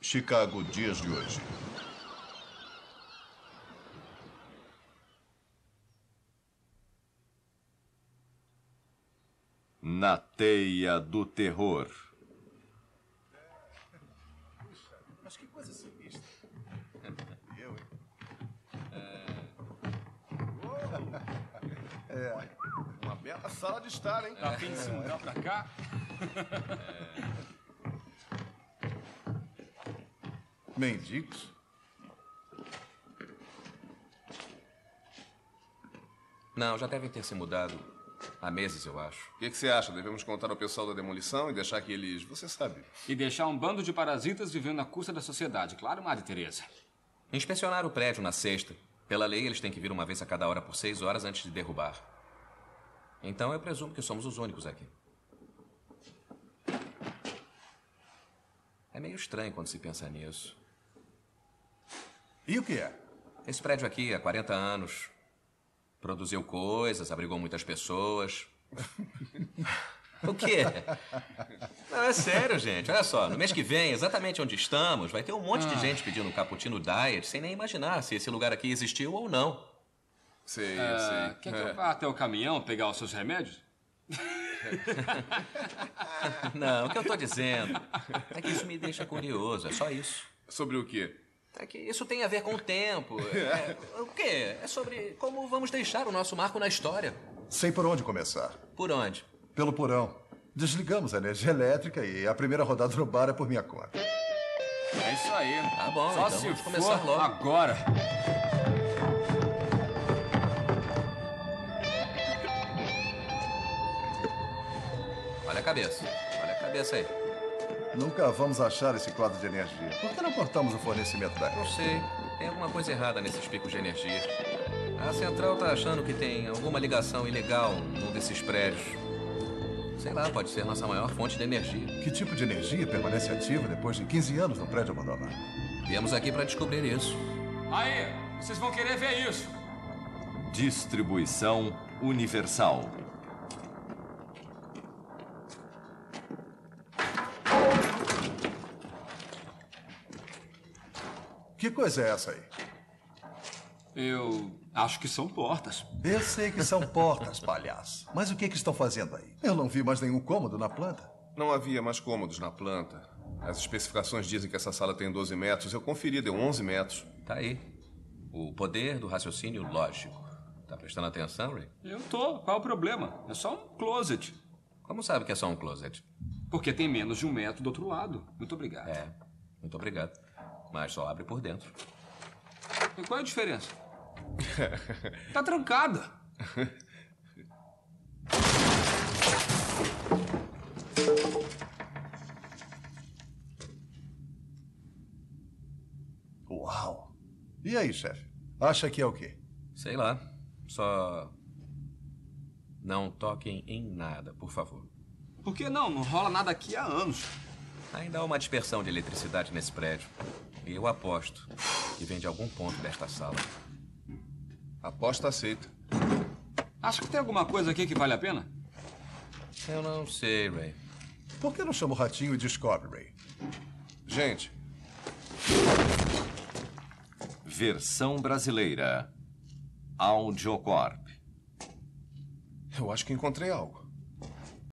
Chicago, dias de hoje. Na teia do terror. Mas que coisa sinistra. Eu, hein? É. Uma bela sala de estar, hein? Tá de se mudar pra cá? Mendigos? Não, já devem ter se mudado há meses, eu acho. O que, que você acha? Devemos contar ao pessoal da demolição e deixar que eles. Você sabe. E deixar um bando de parasitas vivendo à custa da sociedade, claro, Madre Teresa? Inspecionar o prédio na sexta. Pela lei, eles têm que vir uma vez a cada hora por seis horas antes de derrubar. Então eu presumo que somos os únicos aqui. É meio estranho quando se pensa nisso. E o que é? Esse prédio aqui, há 40 anos, produziu coisas, abrigou muitas pessoas. o quê? Não, é sério, gente. Olha só, no mês que vem, exatamente onde estamos, vai ter um monte de Ah. gente pedindo cappuccino diet sem nem imaginar se esse lugar aqui existiu ou não. Sei, Ah, sei. Quer que É. eu vá até o caminhão pegar os seus remédios? Não, o que eu tô dizendo é que isso me deixa curioso, é só isso. Sobre o quê? É que isso tem a ver com o tempo. É, o quê? É sobre como vamos deixar o nosso marco na história. Sei por onde começar. Por onde? Pelo porão. Desligamos a energia elétrica e a primeira rodada no bar é por minha conta. É isso aí. Tá bom, Só então se vamos for começar logo. agora. Olha a cabeça. Olha a cabeça aí. Nunca vamos achar esse quadro de energia. Por que não cortamos o fornecimento da Não rede? sei. Tem alguma coisa errada nesses picos de energia. A central tá achando que tem alguma ligação ilegal num desses prédios. Sei lá, pode ser nossa maior fonte de energia. Que tipo de energia permanece ativa depois de 15 anos no prédio abandonado? Viemos aqui para descobrir isso. Aí, vocês vão querer ver isso. Distribuição universal. Que coisa é essa aí? Eu acho que são portas. Eu sei que são portas, palhaço. Mas o que, que estão fazendo aí? Eu não vi mais nenhum cômodo na planta. Não havia mais cômodos na planta. As especificações dizem que essa sala tem 12 metros. Eu conferi, deu 11 metros. Tá aí. O poder do raciocínio lógico. Tá prestando atenção, Ray? Eu tô. Qual é o problema? É só um closet. Como sabe que é só um closet? Porque tem menos de um metro do outro lado. Muito obrigado. É, muito obrigado. Mas só abre por dentro. E qual é a diferença? tá trancada. Uau! E aí, chefe? Acha que é o quê? Sei lá. Só. Não toquem em nada, por favor. Por que não? Não rola nada aqui há anos. Ainda há uma dispersão de eletricidade nesse prédio. E eu aposto que vem de algum ponto desta sala. Aposta aceita. Acho que tem alguma coisa aqui que vale a pena? Eu não sei, Ray. Por que não chama o ratinho e descobre, Ray? Gente, Versão brasileira. Audiocorp. eu acho que encontrei algo.